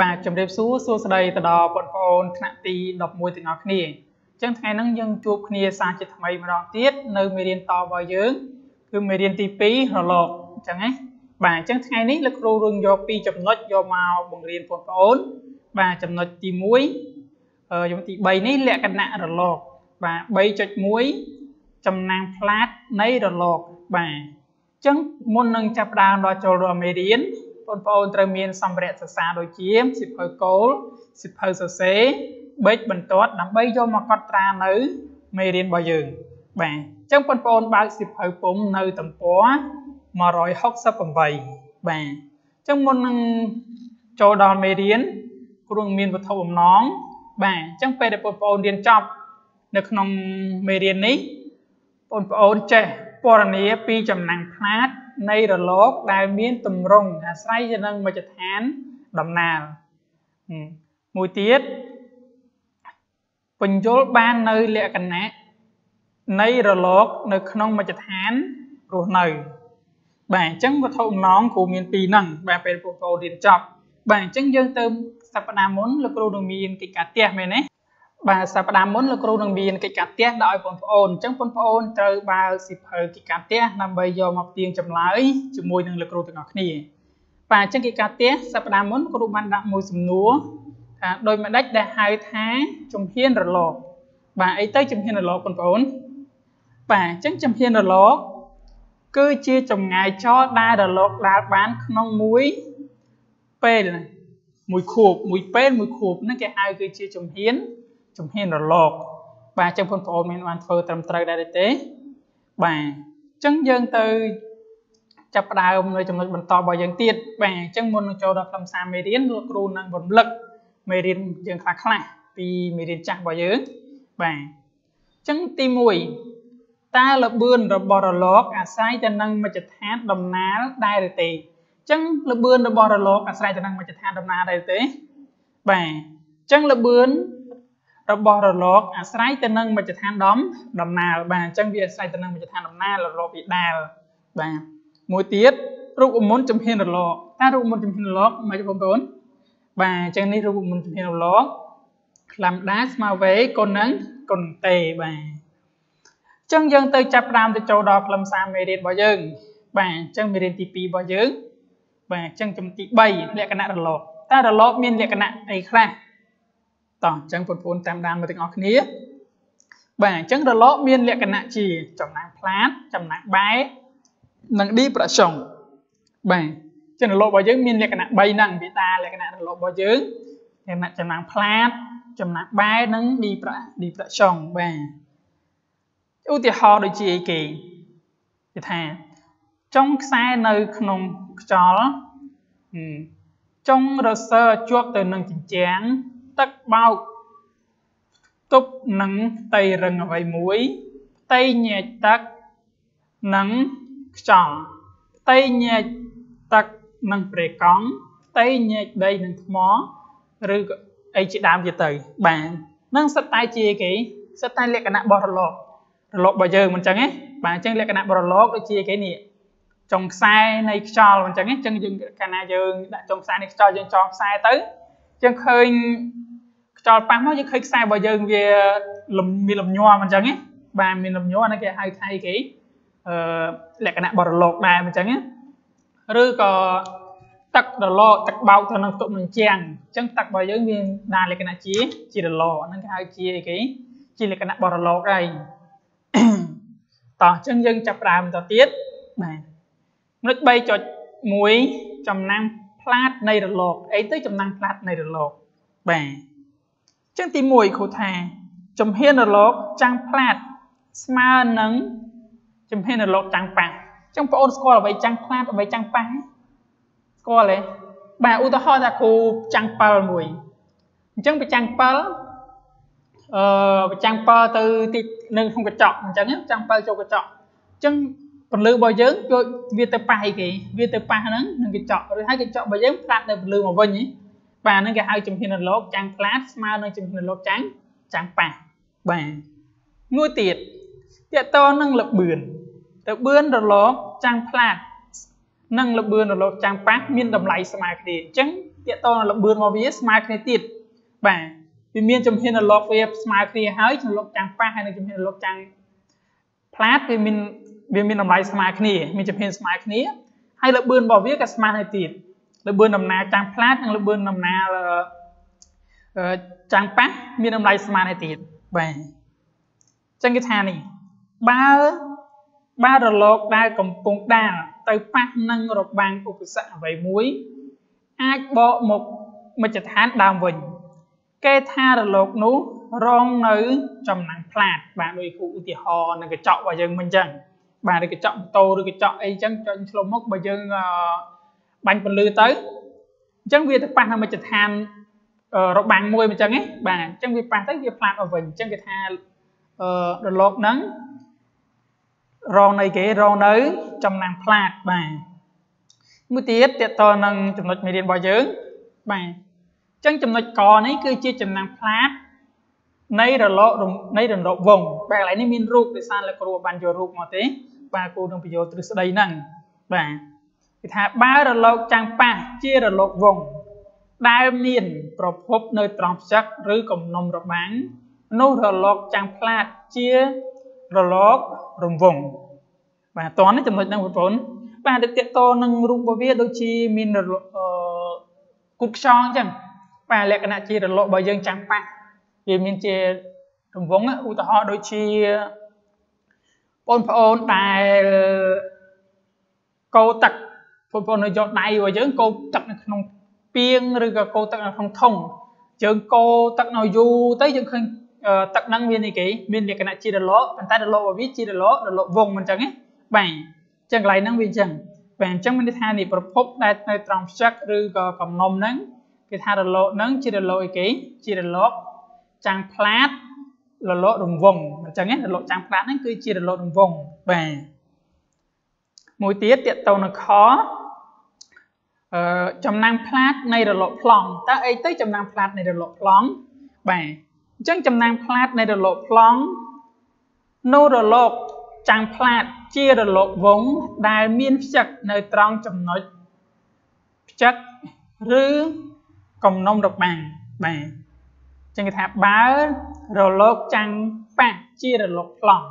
បាទជំរាបសួរសួស្តីទៅដល់បងប្អូនថ្នាក់ទី11ទាំងអស់គ្នាអញ្ចឹងថ្ងៃនេះយើងជួបគ្នាសារជាថ្មីម្ដងទៀតនៅមេរៀនតរបស់យើងគឺមេរៀនទី2រលកអញ្ចឹងណាបាទអញ្ចឹងថ្ងៃនេះលោកគ្រូរឿងយកពីចំណុចយកមកបង្រៀនបងប្អូន បាទចំណុចទី1ចំណុចទី3នេះលក្ខណៈរលកបាទ3.1ចំណាំងផ្លាតនៃរលកបាទអញ្ចឹងមុននឹងចាប់ផ្ដើមដល់ចូលរួមមេរៀន បងប្អូនត្រូវមានសម្ភារៈសិក្សាដូចជាសិភៅគោលសិភៅសរសេរបេចបន្ទាត់ដើម្បីយកមកកត់ត្រានៅមេរៀនរបស់យើង បាទអញ្ចឹងបងប្អូនបើកសិភៅពុំនៅទំព័រ168បាទអញ្ចឹងមុននឹងចូលដល់មេរៀនគ្រូមានវត្ថុបំណងបាទអញ្ចឹងពេលដែលបងប្អូនរៀនចប់នៅក្នុងមេរៀននេះបងប្អូនចេះពណ៌នាពីចំណាំងផ្លាត នៃរលកដែលមានទម្រង់អាស្រ័យទៅនឹងមជ្ឈដ្ឋានដំណាលមួយទៀតបញ្យល់បាននៅលក្ខណៈនៃរលកនៅក្នុងមជ្ឈដ្ឋានរស់នៅបាទអញ្ចឹងវត្ថុអំណងគ្រូមានពីរហ្នឹងបាទពេលបងប្អូនរៀនចប់បាទអញ្ចឹងយើងទៅសប្តាហ៍មុនលោកគ្រូនឹងមានកិច្ចការផ្ទះមែនទេ បាទសប្តាហ៍មុនលោកគ្រូនឹងមានកិច្ចការផ្ទះដល់ឲ្យបងប្អូនអញ្ចឹងបងប្អូនត្រូវបើកសិភៅកិច្ចការផ្ទះដើម្បីយកមកផ្ទៀងចម្លើយជាមួយនឹងលោកគ្រូទាំងអស់គ្នាបាទអញ្ចឹងកិច្ចការផ្ទះសប្តាហ៍មុនគ្រូបានដាក់មួយសំណួរថាដោយម្ដេចដែលហៅថាជំហានរលកបាទអីទៅជំហានរលកបងប្អូនបាទអញ្ចឹងជំហានរលកគឺជាចម្ងាយចរដែលរលកដើរបានក្នុងមួយពេលមួយខួបមួយពេលមួយខួបហ្នឹងគេហៅគឺជាជំហាន ជំហានរលក បាទអញ្ចឹងបងប្អូនមានបានធ្វើត្រឹមត្រូវដែរទេ បាទអញ្ចឹងយើងទៅចាប់ផ្ដើមនៅចំណុចបន្តរបស់យើងទៀតបាទអញ្ចឹងមុននឹងចូលដល់ខ្លឹមសារមេរៀនលោកគ្រូនឹងរំលឹកមេរៀនយើងខ្លះខ្លះពីមេរៀនចាស់របស់យើងបាទអញ្ចឹងទី1តើលបឿនរបស់រលក អាស្រ័យទៅនឹងមជ្ឈដ្ឋានដំណាលដែរឬទេអញ្ចឹងលបឿនរបស់រលកអាស្រ័យទៅនឹងមជ្ឈដ្ឋានដំណាលដែរទេបាទអញ្ចឹងលបឿន របស់រលកអាស្រ័យទៅនឹងមជ្ឈដ្ឋានដំដំណាលបាទអញ្ចឹងវាអាស្រ័យទៅនឹងមជ្ឈដ្ឋានដំណាលរលកវាដាលបាទមួយទៀតរូបមន្តជំហានរលកតើរូបមន្តជំហានរលកមកបងប្អូនបាទអញ្ចឹងនេះរូបមន្តជំហានរលកឡាំដាស្មើវេគុណនឹងគុណតេបាទអញ្ចឹងយើងទៅចាប់ផ្ដើមទៅចូលដល់ខ្លឹមសារមេរៀនរបស់យើង បាទអញ្ចឹងមេរៀនទី2របស់យើងបាទអញ្ចឹងចំណុចទី3លក្ខណៈរលកតើរលកមានលក្ខណៈអីខ្លះ តោះអញ្ចឹងបងប្អូនតាមដានមកទាំងអស់គ្នាបាទអញ្ចឹងរលកមានលក្ខណៈជាចំណាំងផ្លាតចំណាំងបែនិងឌីប្រឆុងបាទចឹងរលករបស់យើងមានលក្ខណៈ3ហ្នឹងវាតាលក្ខណៈរលករបស់យើងលក្ខណៈចំណាំងផ្លាតចំណាំងបែនិងឌីប្រឌីប្រឆុងបាទឧទាហរណ៍ដូចជាអីគេគេថាចុងខ្សែនៅក្នុងខ្យល់ចុងរសើជាប់ទៅនឹងជញ្ជាំង ទឹកបោកទប់នឹងផ្ទៃរឹងអ្វីមួយផ្ទៃញែកទឹកនិងខ្យល់ផ្ទៃញែកទឹកនិងប្រេកង់ផ្ទៃញែកដីនិងថ្មឬអីជាដើមទៀតទៅបាទនឹងសិតតែជាគេសិតតែលក្ខណៈរបស់រលករលករបស់យើងមិនចឹងទេបាទអញ្ចឹងលក្ខណៈរបស់រលកដូចជាគេនេះចុងខ្សែនៃខ្យល់មិនចឹងទេអញ្ចឹងយើងកាលណាយើងដាក់ចុងខ្សែនៃខ្យល់យើងចងខ្សែទៅយើងឃើញ ខ្យល់ប៉ះមកយើងឃើញខ្សែរបស់យើងវាមានលំញ័រមិនអញ្ចឹងណាបាទមានលំញ័រហ្នឹងគេហៅថាគេអឺលក្ខណៈបរលកដែរមិនអញ្ចឹងណាឬក៏ទឹករលកទឹកបោកទៅនឹងផ្ទុកនឹងជាងអញ្ចឹងទឹករបស់យើងមានដាលក្ខណៈជាជារលកហ្នឹងគេហៅជាអីគេជាលក្ខណៈបរលកហើយតោះអញ្ចឹងយើងចាប់ផ្ដើមបន្តទៀតបាទចំណុច3.1ចំណាំផ្លាតនៃរលកអីទៅចំណាំផ្លាតនៃរលកបាទអញ្ចឹងទី1គ្រូថាចំហៀនរលកចាំងផ្លាតស្មើនឹងចំហៀនរលកចាំងប៉ះអញ្ចឹងបងអូនស្គាល់អ្វីចាំងផ្លាតអ្វីចាំងប៉ះស្គាល់ទេបាទឧទាហរណ៍ថាគ្រូចាំង7មួយអញ្ចឹងប្រចាំង7អឺប្រចាំង7ទៅទីនៅក្នុងកញ្ចក់អញ្ចឹងចាំង7ចូលកញ្ចក់អញ្ចឹងពន្លឺរបស់យើងយកវាទៅប៉ះអីគេវាទៅប៉ះហ្នឹងនឹងកញ្ចក់ឬហើយកញ្ចក់របស់យើងផ្លាត់នៅពន្លឺមកវិញ បាទហ្នឹងគេហៅជំហានរលកចាំងផ្លាតស្មើនឹងជំហានរលកចាំងចាំងប៉ះបាទមួយទៀតតកតនឹងលបឿនលបឿនរលកចាំងផ្លាតនិងលបឿនរលកចាំងប៉ះមានតម្លៃស្មើគ្នាអញ្ចឹងតាកតងនឹងលបឿនរបស់វាស្មើគ្នាទៀតបាទវាមានជំហានរលកវាស្មើគ្នាហើយរលកចាំងប៉ះហើយនិងជំហានរលកចាំងផ្លាតវាមានវាមានតម្លៃស្មើគ្នាមានជំហានស្មើគ្នាហើយលបឿនរបស់វាក៏ស្មើគ្នាទៀត លបឿនដំណើរចាំងផ្លាតនិងលបឿនដំណើរចាំងប៉ះមានតម្លៃស្មើគ្នាទៀតបាទចឹងគេថានេះបើបើរលកដែលកំពុងដាល់ទៅប៉ះនឹងរបាំងឧបសគ្គអ្វីមួយ អាចបកមកមជ្ឈដ្ឋានដើមវិញ គេថារលកនោះរងនៅចំណាំងផ្លាតបាទដោយគូឧទាហរណ៍នឹងកញ្ចក់របស់យើងមិនអញ្ចឹងបាទឬកញ្ចក់ម៉ូតូឬកញ្ចក់អីអញ្ចឹងចុចឆ្លុំមុខបើយើង បាញ់ពន្លឺទៅអញ្ចឹងវាទៅប៉ះនៅមជ្ឈដ្ឋានរបាំងមួយអញ្ចឹងណាបាទអញ្ចឹងវាប៉ះទៅវាផ្លាតមកវិញអញ្ចឹងគេថារលកហ្នឹងរងនៅគេរងនៅ ចំណាំងផ្លាតបាទមួយទៀតតកតនឹងចំណុចមេរៀនរបស់យើងបាទអញ្ចឹងចំណុចកនេះគឺជាចំណាំងផ្លាតនៃរលកនៃរលកវងបែបកន្លែងនេះមានរូបដោយសារលោកគ្រូបានយករូបមកទេបាទគ្រូនឹងបញ្យល់ទ្រឹស្ដីហ្នឹងបាទ គេថាបើរលកចាំងប៉ះជារលកវងដែលមាន ប្រភពនៅត្រង់ផ្ចឹកឬកំណុំរបាំងនោះរលកចាំងផ្លាតជារលករង្វង់បាទតោះនេះចំណុចហ្នឹងបងប្អូនបាទទៅតកតនឹងរូបរបស់វាដូចជាមានរលកអឺគុតខ្យងអញ្ចឹងបាទលក្ខណៈជារលករបស់យើងចាំងប៉ះវាមានជារង្វង់ឧទាហរណ៍ដូចជាបងប្អូនដែលកោទឹក បងប្អូននៅយកដៃរបស់យើងកោទឹកនៅក្នុងពាងឬក៏កោទឹកនៅក្នុងធុងយើងកោទឹកនៅយូរទៅយើងឃើញទឹកហ្នឹងមានអីគេមានលក្ខណៈជារលកប៉ុន្តែរលករបស់វាជារលករលកវងមិនចឹងទេបាទអញ្ចឹងកន្លែងហ្នឹងវាអញ្ចឹងបាទអញ្ចឹងមានន័យថានេះប្រភពដែលនៅត្រង់ផ្ចឹកឬក៏កំណុំហ្នឹងគេថារលកហ្នឹងជារលកអីគេជារលកចាំងផ្លាតរលករង្វង់អញ្ចឹងណារលកចាំងផ្លាតហ្នឹងគឺជារលករង្វង់បាទមួយទៀតតកតទៅនឹងខអឺ ចំណាំងផ្លាតនៃរលកប្លង់តើអីទៅចំណាំងផ្លាតនៃរលកប្លង់បាទអញ្ចឹងចំណាំងផ្លាតនៃរលកប្លង់នោះរលកចាំងផ្លាតជារលកវងដែលមានផ្ចឹកនៅត្រង់ចំណុចផ្ចឹកឬកំណុំរបាំងបាទចឹងគេថាបើរលកចាំងប៉ះជារលកប្លង់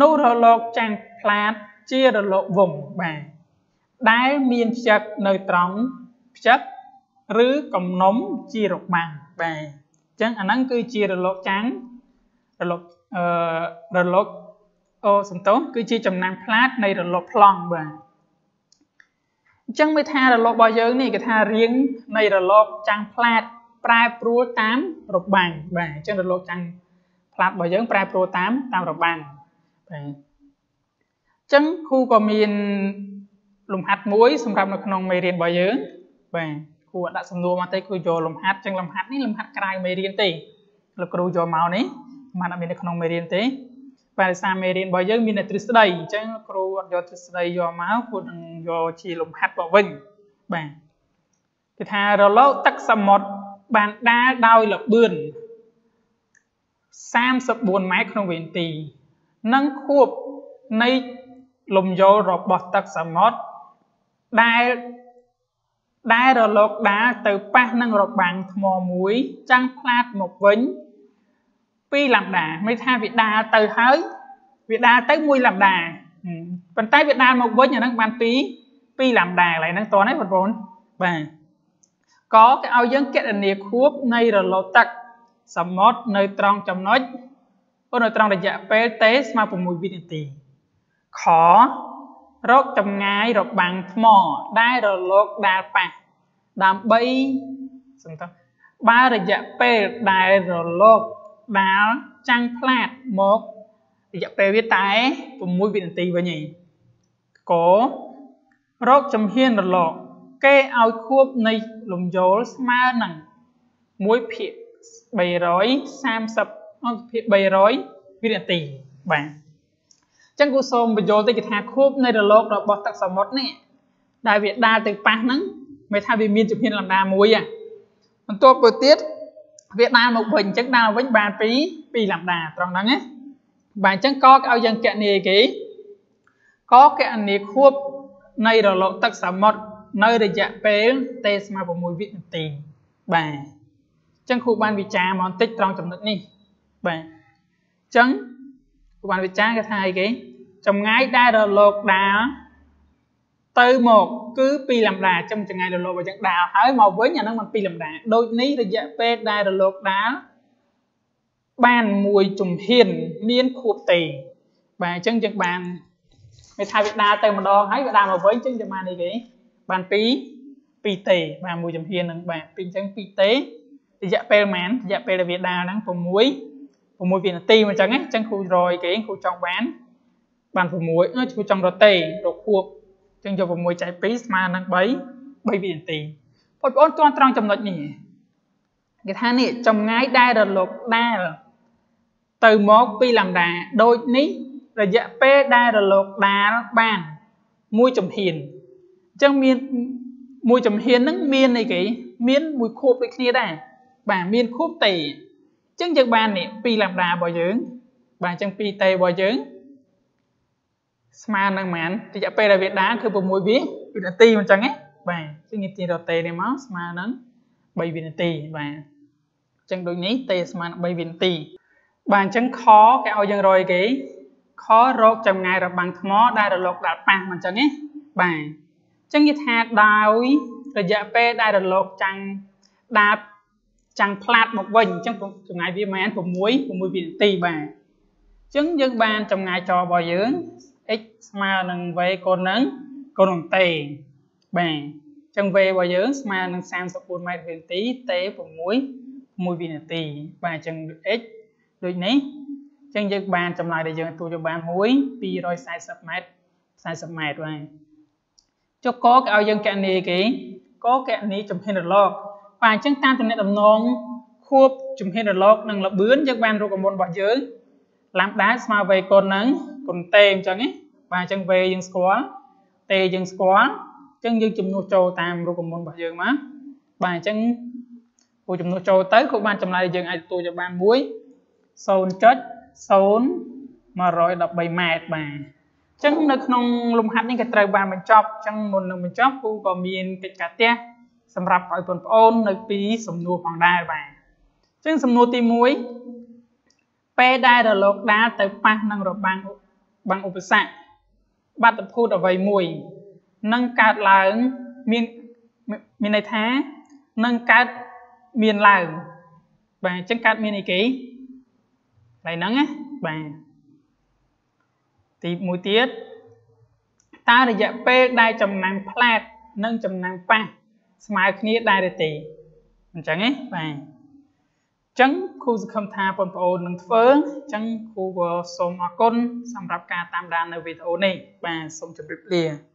នោះរលកចាំងផ្លាតជារលកវងបាទ ដែលមានផ្ចឹកនៅត្រង់ផ្ចឹកឬកំណុំជារបាំងបាទចឹងអាហ្នឹងគឺជារលកចាំងរលកអឺរលកអូសំទោសគឺជាចំណាំងផ្លាតនៃរលកប្លង់បាទអញ្ចឹងវាថារលករបស់យើងនេះគេថារៀងនៃរលកចាំងផ្លាតប្រែប្រួលតាមរបាំងបាទអញ្ចឹងរលកចាំងផ្លាតរបស់យើងប្រែប្រួលតាមតាមរបាំងបាទអញ្ចឹងគ្រូក៏មាន លំហាត់មួយសម្រាប់នៅក្នុងមេរៀនរបស់យើងបាទគ្រូអត់ដាក់សំណួរមកទេគ្រូយកលំហាត់អញ្ចឹងលំហាត់នេះលំហាត់ក្រៅមេរៀនទេលោកគ្រូយកមកនេះមិនអត់មាននៅក្នុងមេរៀនទេបែរសារមេរៀនរបស់យើងមានតែទ្រឹស្ដីអញ្ចឹងគ្រូអត់យកទ្រឹស្ដីយកមកគ្រូនឹងយកជាលំហាត់មកវិញបាទគេថារលកទឹកសមុទ្របានដាល់ដោយលបឿន34ម៉ែត្រក្នុងវិនាទីនិងខួបនៃលំយោលរបស់ទឹកសមុទ្រ ដែលដែលរលកដាល់ទៅប៉ះនឹងរបាំងថ្មមួយចាំងផ្លាតមកវិញ2ឡាំដាមានថាវាដាល់ទៅហើយវាដាល់ទៅ1ឡាំដាប៉ុន្តែវាដាល់មកវិញអាហ្នឹងបាន2 2ឡាំដាកន្លែងហ្នឹងតោះណាបងប្អូនបាទក៏គេឲ្យយើងគណនាខួបនៃរលកទឹកសមុទ្រនៅត្រង់ចំណុចអូនៅត្រង់រយៈពេលតេស្មើ6វិនាទីខ រកចម្ងាយរបាំងថ្ម ដែលរលកដាល់ប៉ះដើម្បីសំទោសបើរយៈពេលដែលរលកដាល់ចាំងផ្លាតមករយៈពេលវាតែ6វិនាទីវិញឯងករកចំហៀនរលកគេឲ្យខួបនៃលំយោលស្មើនឹង1ភាគ330ភាគ300វិនាទីបាទអញ្ចឹងគូសូមបញ្យល់តិចគេថាខួបនៃរលករបស់ទឹកសមុទ្រនេះដែលវាដាល់ទៅប៉ះហ្នឹងមិនថាវាមានជំហានលំដាមួយហ៎បន្ទាប់ទៅទៀតវាដាល់មកវិញអញ្ចឹងដាល់វិញបានពី2លំដាត្រង់ហ្នឹងណាបាទអញ្ចឹងកឲ្យយើងកណនីគេកកណនីខួបនៃរលកទឹកសមុទ្រនៅរយៈពេលតេស្មើ6វិនាទីបាទអញ្ចឹងគ្រូបានវិចារមកបន្តិចត្រង់ចំណុចនេះបាទអញ្ចឹងគ្រូបានវិចារគេថាអីគេ ចម្ងាយដែលរលកដាលទៅមកគឺ2លំដាអញ្ចឹងចម្ងាយរលកបើយើងដាលហើយមកវិញអាហ្នឹងมัน2លំដាដូចនេះរយៈពេលដែលរលកដាលបានមួយជំហានមានខួបទេបាទអញ្ចឹងយើងបានវាថាវាដាលទៅម្ដងហើយវាដាលមកវិញអញ្ចឹងយើងបានអីគេបាន2 2ទេបាទមួយជំហាននឹងបាទពីអញ្ចឹង2ទេរយៈពេលប៉ុន្មានរយៈពេលដែលវាដាលហ្នឹង6 6វិនាទីអញ្ចឹងអញ្ចឹងគ្រូរយគេគ្រូចង់បាន បាន6គ្រូចង់រត់ទេរកខួបអញ្ចឹងយក6ចែក2ស្មើនឹង3 3វិនាទីបងប្អូនទាន់ត្រង់ចំណុចនេះគេថានេះចម្ងាយដែលរលកដាលទៅមកពីលំដាដូចនេះរយៈពេលដែលរលកដាលបានមួយចំហៀនអញ្ចឹងមានមួយចំហៀនហ្នឹងមានអីគេមានមួយខួបដូចគ្នាដែរបាទមានខួបទេអញ្ចឹងយើងបាននេះ2លំដារបស់យើងបាទអញ្ចឹង2ទេរបស់យើង ស្មើនឹងប៉ុន្មានរយៈពេលដែលវាដាគឺ6វិវិនាទីអញ្ចឹងណាបាទអញ្ចឹងនេះទីរតេនេះមកស្មើនឹង3វិនាទីបាទអញ្ចឹងដូចនេះតេស្មើនឹង3វិនាទីបាទអញ្ចឹងខគេឲ្យយើងរយគេខរកចម្ងាយរបាំងថ្មដែលរលកដាល់ប៉ះមកអញ្ចឹងណាបាទអញ្ចឹងនិយាយថាដោយរយៈពេលដែលរលកចាំងដាល់ចាំងផ្លាតមកវិញអញ្ចឹងចម្ងាយវាមែន6 6វិនាទីបាទអញ្ចឹងយើងបានចម្ងាយចរបស់យើង x ស្មើនឹង v កូននឹងកូននឹងតេបាទអញ្ចឹង v របស់យើងស្មើនឹង34ម៉ែត្រវិនាទីតេ6 1វិនាទី បាទអញ្ចឹង x ដូចនេះអញ្ចឹងយើងបានចម្លើយដែលយើងទទួលយកបាន1 240ម៉ែត្រ40ម៉ែត្របាទចុះកគេឲ្យយើងកណនីគេកកណនីចំហិនរលកបាទអញ្ចឹងតាមតំណែងតំណងខួបចំហិនរលកនិងលបឿនយើងបានរកអមុនរបស់យើងឡាំដាស្មើវេកុននឹងគុណតេអញ្ចឹងណា បាទអញ្ចឹងវេយើងស្គាល់តេយើងស្គាល់អញ្ចឹងយើងចំនួនចូលតាមរូបមន្តរបស់យើងមកបាទអញ្ចឹងគូចំនួនចូលទៅគូបានចម្លើយយើងអាចទទួលយកបាន1 0.0113ម៉ែត្របាទអញ្ចឹងនៅក្នុងលំហាត់នេះក៏ត្រូវបានបញ្ចប់អញ្ចឹងមុននឹងបញ្ចប់គ្រូក៏មានកិច្ចការផ្ទះសម្រាប់ឲ្យបងប្អូននៅពីសំណួរផងដែរបាទអញ្ចឹងសំណួរទី1ពេលដែលរលកដាលទៅប៉ះនឹងរបាំងបាំងឧបសគ្គ បាតុភូតអ្វីមួយនឹងកើតឡើងមានមានន័យថានឹងកើតមានឡើងបាទអញ្ចឹងកើតមានអីគេកន្លែងហ្នឹងណាបាទទីមួយទៀតតើរយៈពេលដែលចំណាំងផ្លែតនិងចំណាំងប៉ះស្មើគ្នាដែរឬទេអញ្ចឹងណាបាទអញ្ចឹងគ្រូសង្ឃឹមថាបងប្អូននឹងធ្វើអញ្ចឹងគ្រូក៏សូមអរគុណសម្រាប់ការតាមដាននៅវីដេអូនេះបាទសូមជម្រាបលា